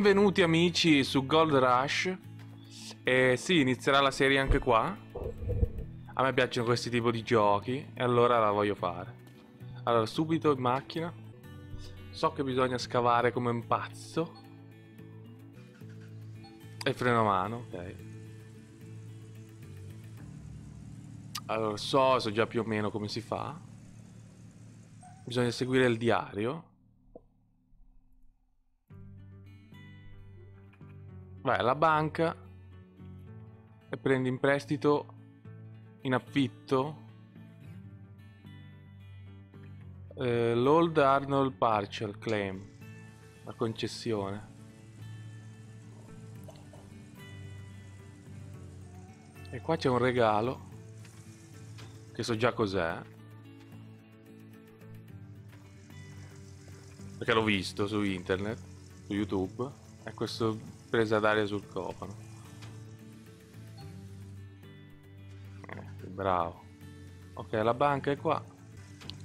Benvenuti amici su Gold Rush. E sì, inizierà la serie anche qua. A me piacciono questi tipi di giochi e allora la voglio fare. Allora, subito in macchina. So che bisogna scavare come un pazzo. E freno a mano, ok. Allora, so, so già più o meno come si fa. Bisogna seguire il diario. Vai alla banca e prendi in prestito in affitto eh, l'Old Arnold Partial Claim, la concessione. E qua c'è un regalo che so già cos'è. Perché l'ho visto su internet, su YouTube. È questo presa d'aria sul cofano. Eh, bravo. Ok, la banca è qua.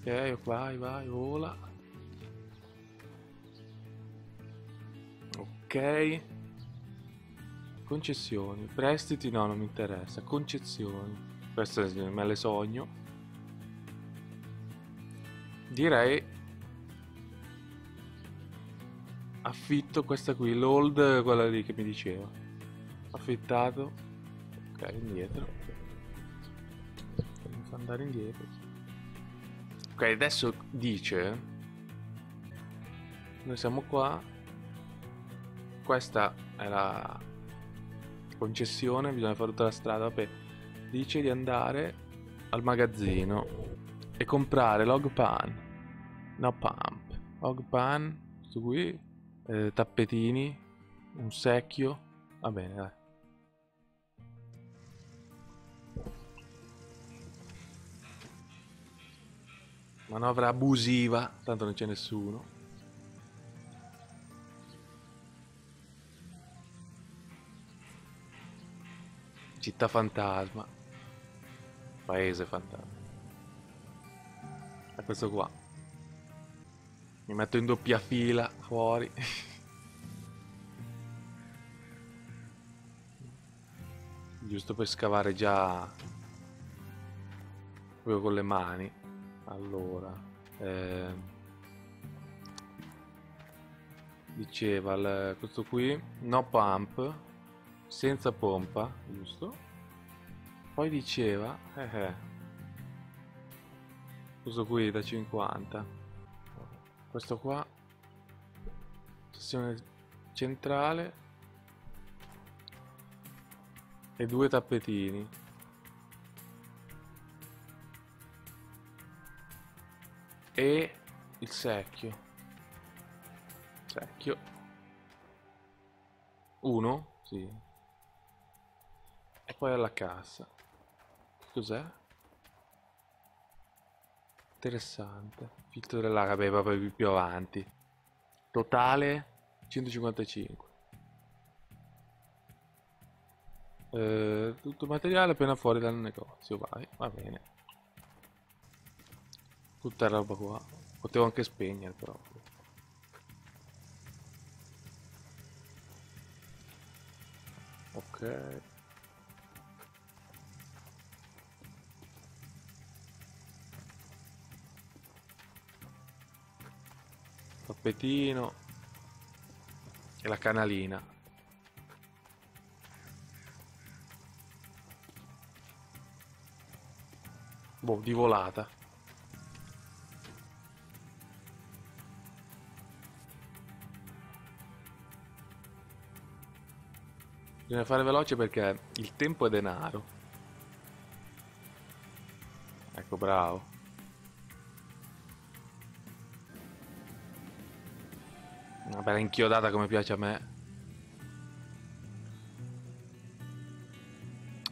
Ok, vai, vai, vola. Ok. Concessioni. Prestiti no, non mi interessa. Concessioni. Queste me le sogno. Direi affitto questa qui, l'old, quella lì che mi diceva. Affittato. Ok, indietro. Mi fa andare indietro. Ok, adesso dice... Noi siamo qua. Questa è la concessione, bisogna fare tutta la strada. Vabbè, dice di andare al magazzino e comprare log pan. No pump. Log pan, questo qui eh, tappetini, un secchio, va bene dai. Manovra abusiva, tanto non c'è nessuno. Città fantasma. Paese fantasma. È questo qua. Mi metto in doppia fila fuori. Giusto per scavare già quello con le mani. Allora, eh, diceva questo qui, no pump, senza pompa, giusto? Poi diceva, eh eh, questo qui da 50 questo qua. Sezione centrale. E due tappetini. E il secchio. Secchio. Uno sì. E poi alla cassa. Cos'è Interessante. Filtro dell'aria, beh, proprio più avanti. Totale 155. Eh, tutto materiale appena fuori dal negozio, vai, va bene. Tutta roba qua. Potevo anche spegnere però. Ok. Tappetino e la canalina. Boh di volata. Bisogna fare veloce perché il tempo è denaro. Ecco bravo Una bella inchiodata come piace a me.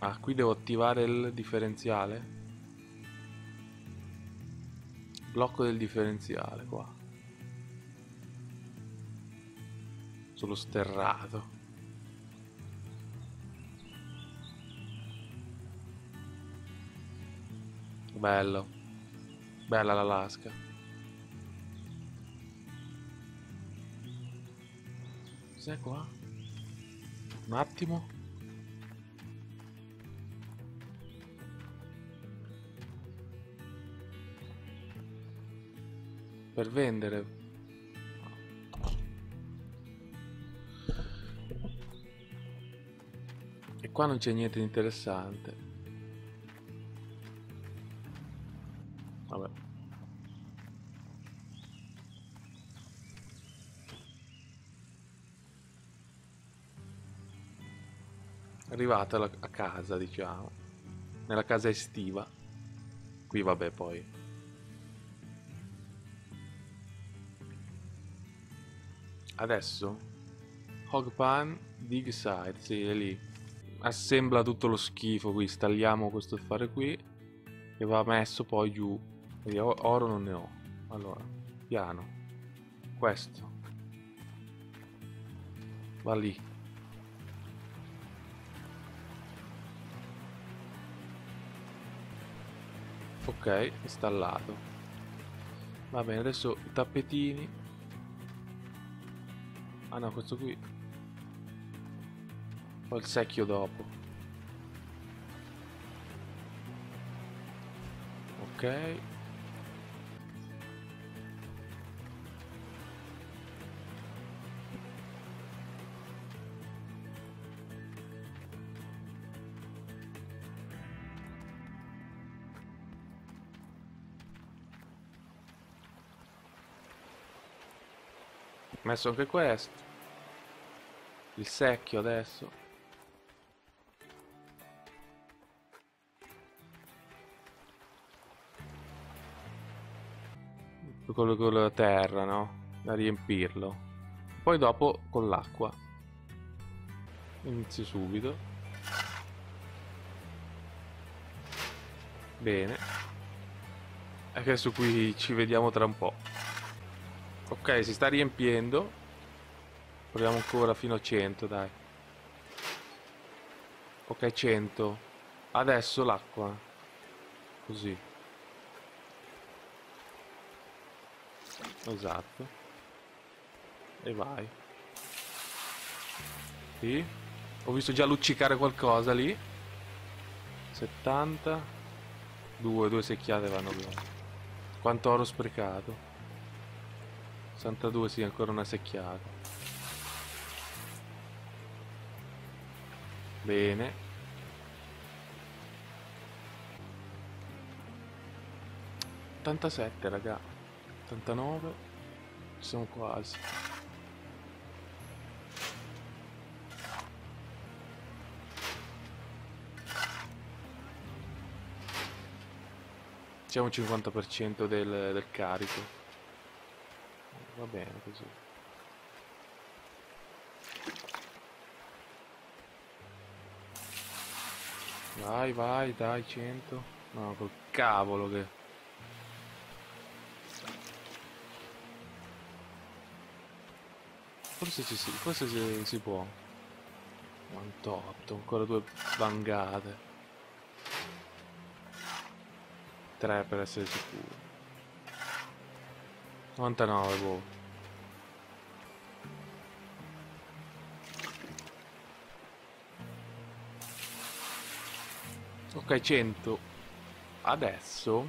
Ah, qui devo attivare il differenziale. Blocco del differenziale qua. Sullo sterrato. Bello. Bella l'Alaska. Cos'è qua? Un attimo. Per vendere. E qua non c'è niente di interessante. Arrivata a casa, diciamo. Nella casa estiva. Qui vabbè poi. Adesso Hogpan Dig Side, sì, è lì. Assembla tutto lo schifo qui, stalliamo questo affare qui e va messo poi giù. Vedi, o- oro non ne ho. Allora, piano. Questo. Va lì. Ok, installato. Va bene, adesso i tappetini. Ah no, questo qui. Poi il secchio dopo. Ok. Messo anche questo. Il secchio adesso. Con la terra, no? Da riempirlo. Poi dopo con l'acqua. Inizio subito. Bene. Adesso qui ci vediamo tra un po'. Ok, si sta riempiendo. Proviamo ancora fino a 100, dai. Ok, 100. Adesso l'acqua. Così. Esatto. E vai. Sì. Ho visto già luccicare qualcosa lì. 70. Due, due secchiate vanno bene. Quanto oro sprecato. 62 sì, ancora una secchiata. Bene. Ottantasette, raga. 89. Ci siamo quasi. Facciamo il 50% del, del carico. Va bene così. Vai, vai, dai, 100. No, col cavolo che... Forse ci si, forse si, si può. 98, ancora due vangate. 3 per essere sicuro. 99, boh. Ok, 100. Adesso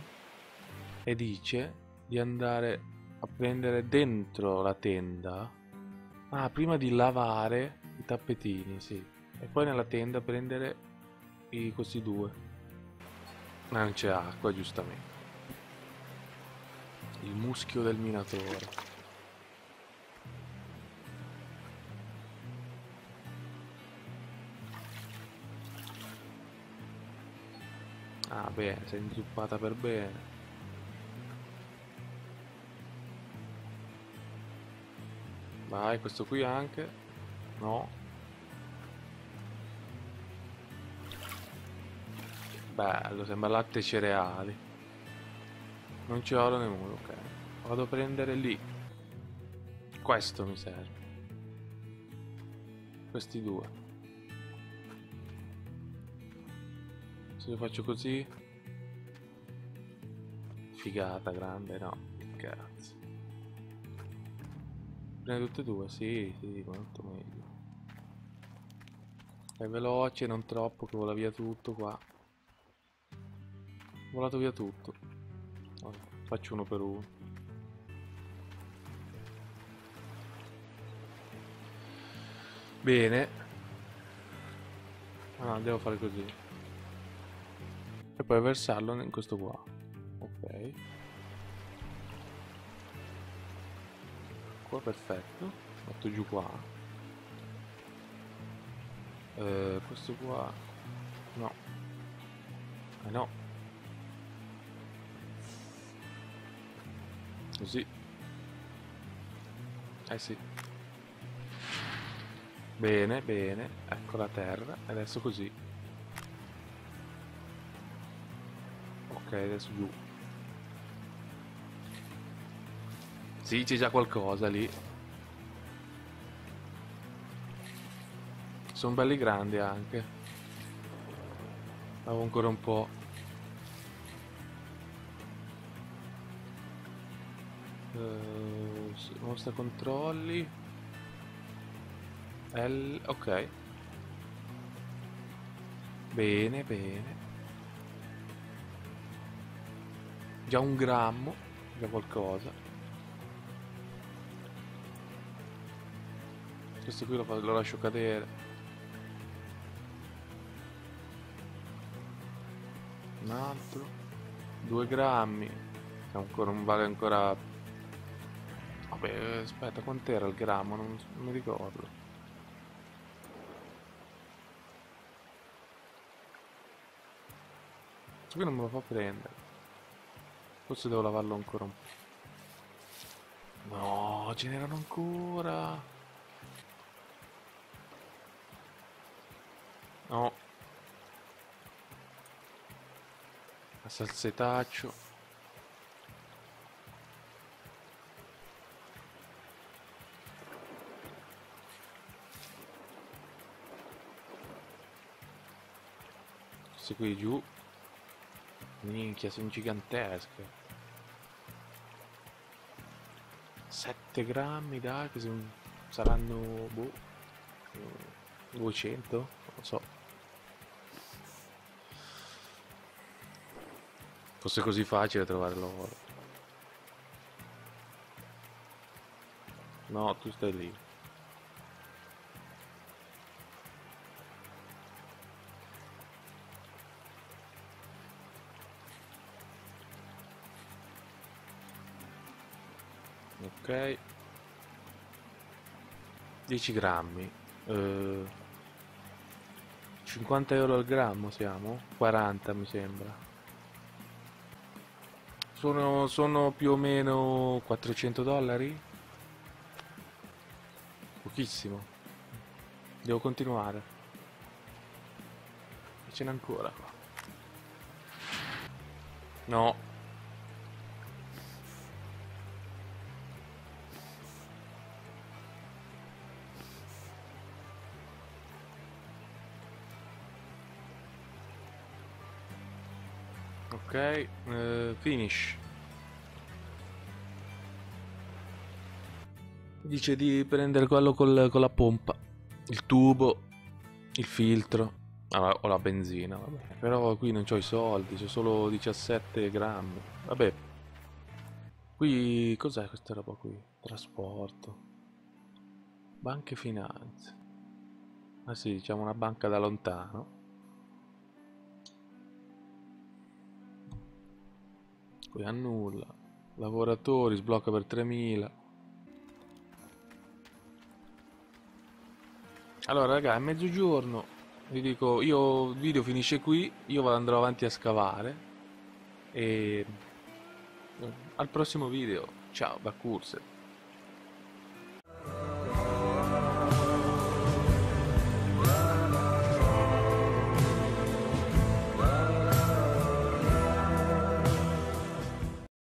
e dice di andare a prendere dentro la tenda. Ah, prima di lavare i tappetini, sì. E poi nella tenda prendere i, questi due. Ma non c'è acqua, giustamente. Il muschio del minatore. Ah, bene, sei inzuppata per bene. Vai, questo qui anche. No. Bello, sembra latte e cereali. Non c'è oro nemmeno, ok. Vado a prendere lì. Questo mi serve. Questi due. Se io faccio così. Figata grande, no. Cazzo. Prende tutte e due? Sì, sì, molto meglio. È veloce, non troppo, che vola via tutto qua. Volato via tutto. Vabbè, faccio uno per uno. Bene. Ah, devo fare così. E poi versarlo in questo qua. Ok. Qua perfetto. Metto giù qua. Eh, questo qua. No. Eh no. Così. Eh sì. Bene, bene. Ecco la terra. Adesso così. Ok, adesso giù. Sì, c'è già qualcosa lì. Sono belli grandi anche. Avevo ancora un po'. Uh, mostra controlli. L... ok. Bene, bene. Già un grammo, già qualcosa. Questo qui lo, lo lascio cadere. Un altro. Due grammi. Ancora non vale ancora... Vabbè, aspetta, quant'era il grammo? Non, non mi ricordo. Questo qui non me lo fa prendere. Forse devo lavarlo ancora un po'. No, ce n'erano ancora. No. A salsetaccio. Questi qui giù. Minchia, sono gigantesche. 7 grammi, dai, che son... saranno... Boh, 200? Non so. Fosse così facile trovare l'oro. No, tu stai lì. Ok. 10 grammi. Uh, 50 euro al grammo siamo? 40 mi sembra. Sono, sono più o meno 400 dollari? Pochissimo. Devo continuare. Ce n'è ancora qua. No Ok, uh, finish. Dice di prendere quello col, con la pompa, il tubo, il filtro ah, o la benzina, vabbè. Però qui non ho i soldi, c'ho solo 17 grammi. Vabbè. Qui cos'è questa roba qui? Trasporto. Banche finanze. Ah sì, diciamo una banca da lontano. Qui annulla. Lavoratori, sblocca per 3000. Allora raga, è mezzogiorno. Vi dico, io il video finisce qui, io andrò avanti a scavare. E al prossimo video. Ciao da Curse.